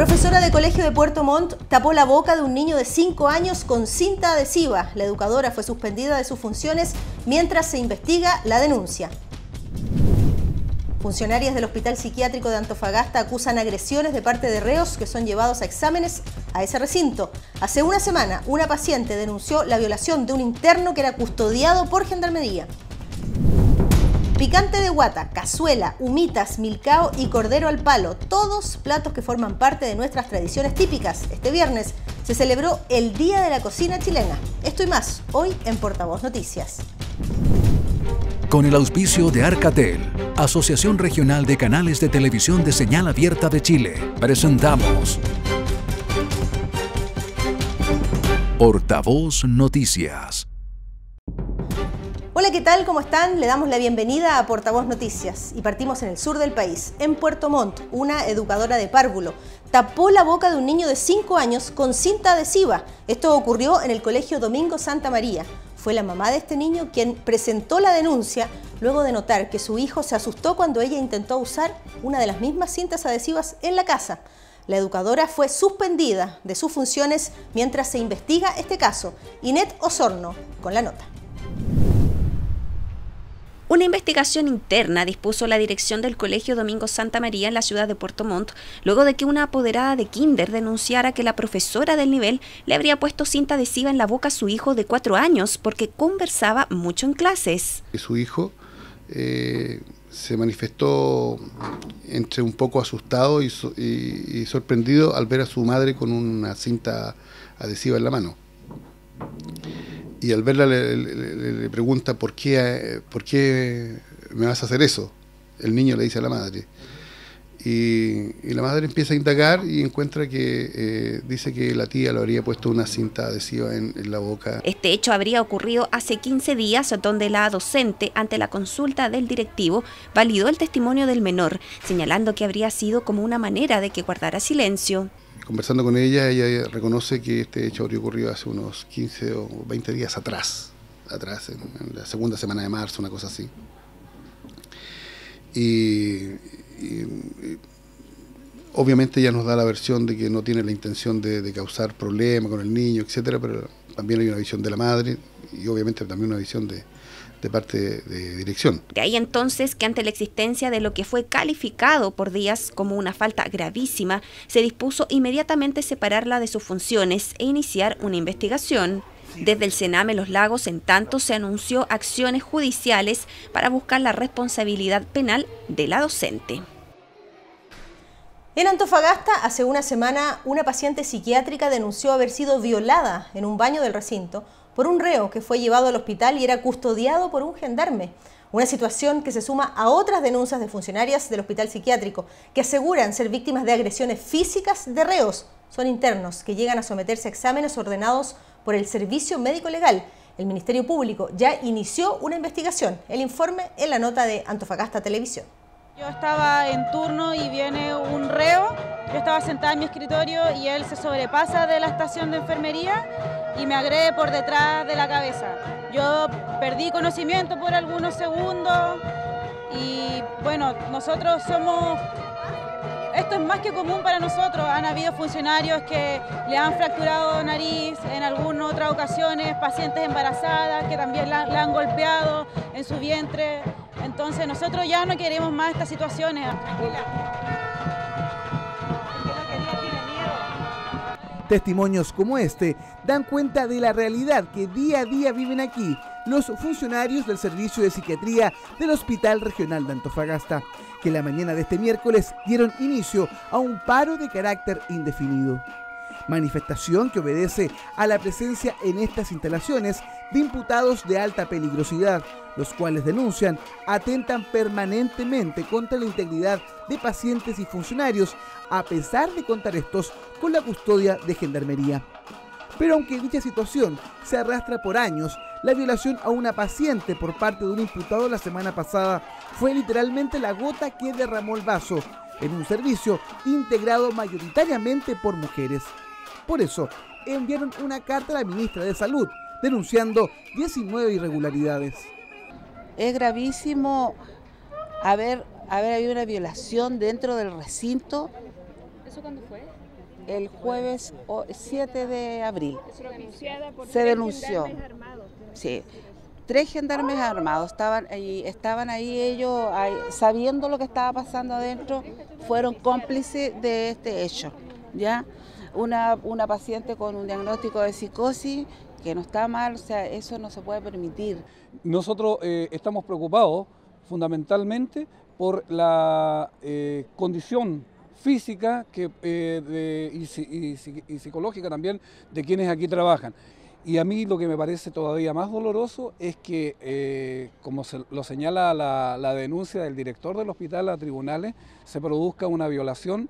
Profesora de colegio de Puerto Montt tapó la boca de un niño de 5 años con cinta adhesiva. La educadora fue suspendida de sus funciones mientras se investiga la denuncia. Funcionarias del Hospital Psiquiátrico de Antofagasta acusan agresiones de parte de reos que son llevados a exámenes a ese recinto. Hace una semana, una paciente denunció la violación de un interno que era custodiado por Gendarmería. Picante de guata, cazuela, humitas, milcao y cordero al palo, todos platos que forman parte de nuestras tradiciones típicas. Este viernes se celebró el Día de la Cocina Chilena. Esto y más, hoy en Portavoz Noticias. Con el auspicio de Arcatel, Asociación Regional de Canales de Televisión de Señal Abierta de Chile, presentamos Portavoz Noticias. ¿Qué tal? ¿Cómo están? Le damos la bienvenida a Portavoz Noticias y partimos en el sur del país. En Puerto Montt, una educadora de párvulo tapó la boca de un niño de 5 años con cinta adhesiva. Esto ocurrió en el Colegio Domingo Santa María. Fue la mamá de este niño quien presentó la denuncia luego de notar que su hijo se asustó cuando ella intentó usar una de las mismas cintas adhesivas en la casa. La educadora fue suspendida de sus funciones mientras se investiga este caso. Inet Osorno con la nota. Una investigación interna dispuso la dirección del Colegio Domingo Santa María en la ciudad de Puerto Montt, luego de que una apoderada de Kinder denunciara que la profesora del nivel le habría puesto cinta adhesiva en la boca a su hijo de cuatro años porque conversaba mucho en clases. Su hijo eh, se manifestó entre un poco asustado y, y sorprendido al ver a su madre con una cinta adhesiva en la mano y al verla le, pregunta ¿por qué, por qué me vas a hacer eso. El niño le dice a la madre. Y, la madre empieza a indagar y encuentra que eh, dice que la tía le habría puesto una cinta adhesiva en, en, la boca. Este hecho habría ocurrido hace 15 días donde la docente, ante la consulta del directivo, validó el testimonio del menor, señalando que habría sido como una manera de que guardara silencio conversando con ella, ella reconoce que este hecho habría ocurrido hace unos 15 o 20 días atrás, atrás, en, la segunda semana de marzo, una cosa así. Y, obviamente ella nos da la versión de que no tiene la intención de, causar problemas con el niño, etcétera, pero también hay una visión de la madre y obviamente también una visión de, de parte de dirección. De ahí entonces que ante la existencia de lo que fue calificado por Díaz como una falta gravísima, se dispuso inmediatamente separarla de sus funciones e iniciar una investigación. Desde el Sename Los Lagos, en tanto, se anunció acciones judiciales para buscar la responsabilidad penal de la docente. En Antofagasta, hace una semana, una paciente psiquiátrica denunció haber sido violada en un baño del recinto por un reo que fue llevado al hospital y era custodiado por un gendarme. Una situación que se suma a otras denuncias de funcionarias del hospital psiquiátrico que aseguran ser víctimas de agresiones físicas de reos. Son internos que llegan a someterse a exámenes ordenados por el Servicio Médico Legal. El Ministerio Público ya inició una investigación. El informe en la nota de Antofagasta Televisión. Yo estaba en turno y viene un reo, yo estaba sentada en mi escritorio y él se sobrepasa de la estación de enfermería y me agrede por detrás de la cabeza. Yo perdí conocimiento por algunos segundos y bueno, nosotros somos esto es más que común para nosotros. Han habido funcionarios que le han fracturado nariz en algunas otras ocasiones, pacientes embarazadas que también la, han golpeado en su vientre. Entonces nosotros ya no queremos más estas situaciones. Testimonios como este dan cuenta de la realidad que día a día viven aquí los funcionarios del Servicio de Psiquiatría del Hospital Regional de Antofagasta, que la mañana de este miércoles dieron inicio a un paro de carácter indefinido manifestación que obedece a la presencia en estas instalaciones de imputados de alta peligrosidad, los cuales denuncian atentan permanentemente contra la integridad de pacientes y funcionarios, a pesar de contar estos con la custodia de Gendarmería. Pero aunque dicha situación se arrastra por años, la violación a una paciente por parte de un imputado la semana pasada fue literalmente la gota que derramó el vaso en un servicio integrado mayoritariamente por mujeres. Por eso, enviaron una carta a la ministra de Salud denunciando 19 irregularidades. Es gravísimo haber, haber habido una violación dentro del recinto. ¿Eso cuándo fue? el jueves 7 de abril. Se denunció. Sí, tres gendarmes armados estaban ahí, estaban ahí ellos sabiendo lo que estaba pasando adentro, fueron cómplices de este hecho. ¿ya? Una, una paciente con un diagnóstico de psicosis que no está mal, o sea, eso no se puede permitir. Nosotros eh, estamos preocupados fundamentalmente por la eh, condición física que, eh, y, psicológica también de quienes aquí trabajan. Y a mí lo que me parece todavía más doloroso es que, eh, como lo señala la, denuncia del director del hospital a tribunales, se produzca una violación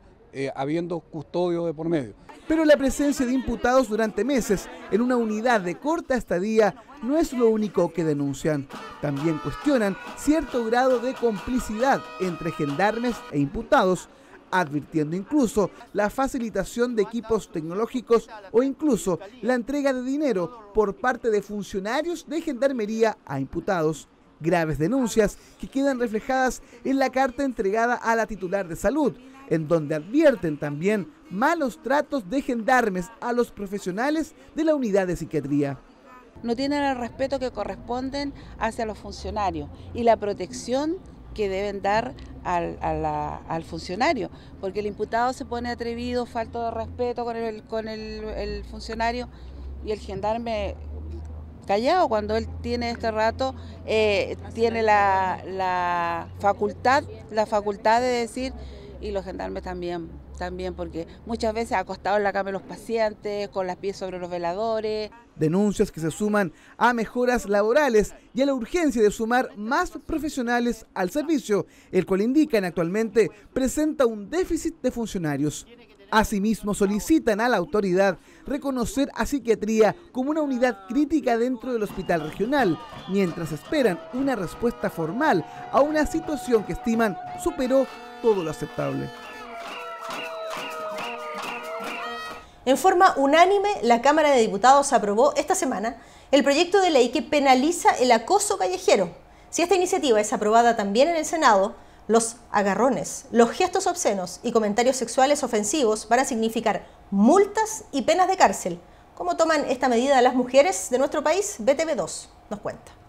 habiendo custodio de por medio. Pero la presencia de imputados durante meses en una unidad de corta estadía no es lo único que denuncian. También cuestionan cierto grado de complicidad entre gendarmes e imputados, advirtiendo incluso la facilitación de equipos tecnológicos o incluso la entrega de dinero por parte de funcionarios de gendarmería a imputados graves denuncias que quedan reflejadas en la carta entregada a la titular de salud, en donde advierten también malos tratos de gendarmes a los profesionales de la unidad de psiquiatría. No tienen el respeto que corresponden hacia los funcionarios y la protección que deben dar al, funcionario, porque el imputado se pone atrevido, falto de respeto con el, con el, funcionario y el gendarme callado cuando él tiene este rato, eh, tiene la, la, facultad, la facultad de decir, y los gendarmes también también porque muchas veces acostado en la cama los pacientes, con las pies sobre los veladores. Denuncias que se suman a mejoras laborales y a la urgencia de sumar más profesionales al servicio, el cual indican actualmente presenta un déficit de funcionarios. Asimismo, solicitan a la autoridad reconocer a psiquiatría como una unidad crítica dentro del hospital regional, mientras esperan una respuesta formal a una situación que estiman superó todo lo aceptable. En forma unánime, la Cámara de Diputados aprobó esta semana el proyecto de ley que penaliza el acoso callejero. Si esta iniciativa es aprobada también en el Senado, los agarrones, los gestos obscenos y comentarios sexuales ofensivos van a significar multas y penas de cárcel. ¿Cómo toman esta medida las mujeres de nuestro país? BTV2 nos cuenta.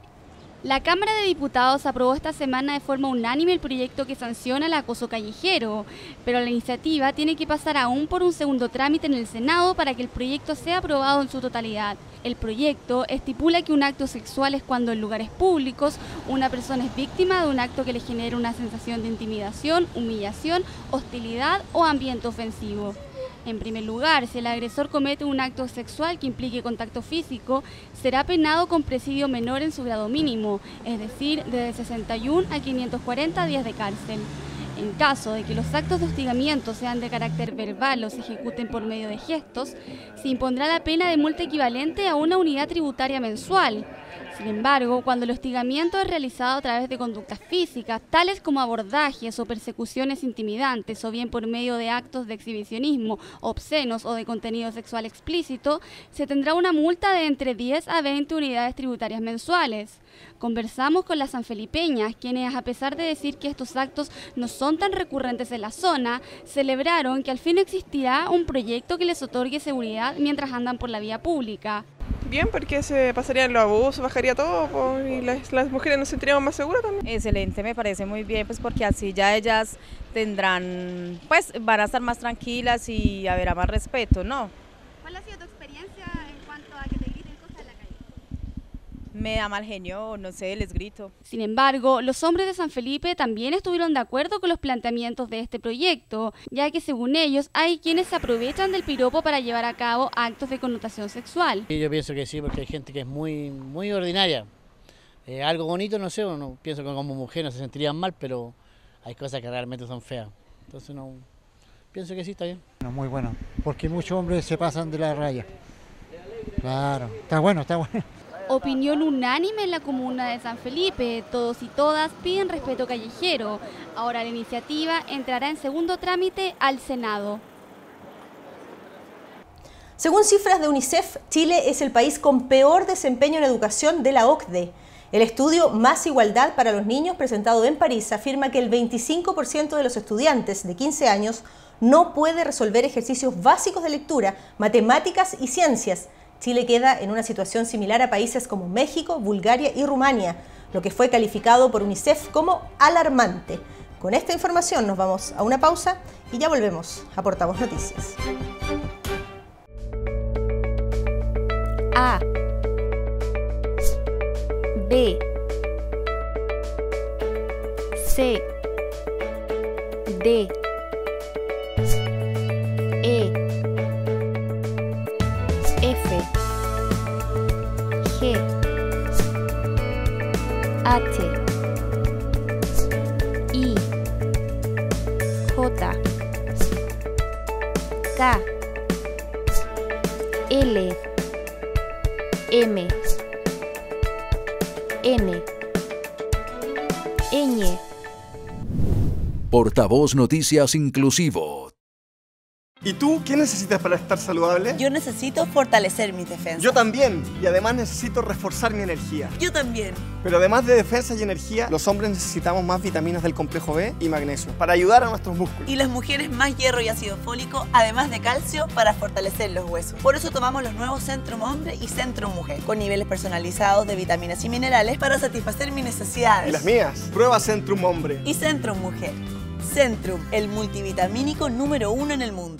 La Cámara de Diputados aprobó esta semana de forma unánime el proyecto que sanciona el acoso callejero, pero la iniciativa tiene que pasar aún por un segundo trámite en el Senado para que el proyecto sea aprobado en su totalidad. El proyecto estipula que un acto sexual es cuando en lugares públicos una persona es víctima de un acto que le genera una sensación de intimidación, humillación, hostilidad o ambiente ofensivo. En primer lugar, si el agresor comete un acto sexual que implique contacto físico, será penado con presidio menor en su grado mínimo, es decir, de 61 a 540 días de cárcel. En caso de que los actos de hostigamiento sean de carácter verbal o se ejecuten por medio de gestos, se impondrá la pena de multa equivalente a una unidad tributaria mensual, sin embargo, cuando el hostigamiento es realizado a través de conductas físicas, tales como abordajes o persecuciones intimidantes, o bien por medio de actos de exhibicionismo obscenos o de contenido sexual explícito, se tendrá una multa de entre 10 a 20 unidades tributarias mensuales. Conversamos con las sanfelipeñas, quienes a pesar de decir que estos actos no son tan recurrentes en la zona, celebraron que al fin existirá un proyecto que les otorgue seguridad mientras andan por la vía pública bien porque se pasarían los abusos, bajaría todo y las, las, mujeres nos sentiríamos más seguras también. Excelente, me parece muy bien, pues porque así ya ellas tendrán, pues van a estar más tranquilas y habrá más respeto, ¿no? ¿Cuál ha sido tu experiencia en cuanto a que te griten cosas en la calle? Me da mal genio, no sé, les grito. Sin embargo, los hombres de San Felipe también estuvieron de acuerdo con los planteamientos de este proyecto, ya que según ellos hay quienes se aprovechan del piropo para llevar a cabo actos de connotación sexual. Yo pienso que sí, porque hay gente que es muy, muy ordinaria. Eh, algo bonito, no sé, no, pienso que como mujer no se sentirían mal, pero hay cosas que realmente son feas. Entonces no, pienso que sí, está bien. muy bueno, porque muchos hombres se pasan de la raya. Claro, está bueno, está bueno. Opinión unánime en la comuna de San Felipe. Todos y todas piden respeto callejero. Ahora la iniciativa entrará en segundo trámite al Senado. Según cifras de UNICEF, Chile es el país con peor desempeño en educación de la OCDE. El estudio Más Igualdad para los Niños, presentado en París, afirma que el 25% de los estudiantes de 15 años no puede resolver ejercicios básicos de lectura, matemáticas y ciencias. Chile queda en una situación similar a países como México, Bulgaria y Rumania, lo que fue calificado por UNICEF como alarmante. Con esta información nos vamos a una pausa y ya volvemos a Noticias. A B C D H I J K L M N Ñ Portavoz Noticias Inclusivo. ¿Y tú qué necesitas para estar saludable? Yo necesito fortalecer mis defensas. Yo también. Y además necesito reforzar mi energía. Yo también. Pero además de defensa y energía, los hombres necesitamos más vitaminas del complejo B y magnesio para ayudar a nuestros músculos. Y las mujeres más hierro y ácido fólico, además de calcio para fortalecer los huesos. Por eso tomamos los nuevos Centrum Hombre y Centrum Mujer, con niveles personalizados de vitaminas y minerales para satisfacer mis necesidades. Y las mías. Prueba Centrum Hombre. Y Centrum Mujer. Centrum, el multivitamínico número uno en el mundo.